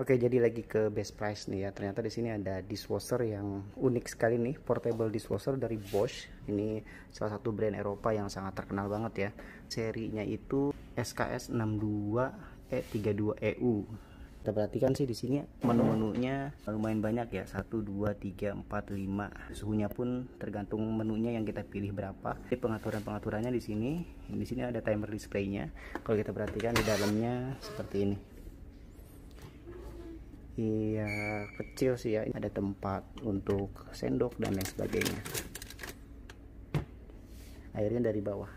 Oke, jadi lagi ke best price nih ya. Ternyata di sini ada dishwasher yang unik sekali nih, portable dishwasher dari Bosch. Ini salah satu brand Eropa yang sangat terkenal banget ya. Serinya itu SKS 62E32EU. Kita perhatikan sih di sini menu-menunya lumayan banyak ya. 1 2 3 4 5. Suhunya pun tergantung menunya yang kita pilih berapa. Jadi pengaturan-pengaturannya di sini. Di sini ada timer displaynya. Kalau kita perhatikan di dalamnya seperti ini. Iya kecil sih ya. Ada tempat untuk sendok dan lain sebagainya. Airnya dari bawah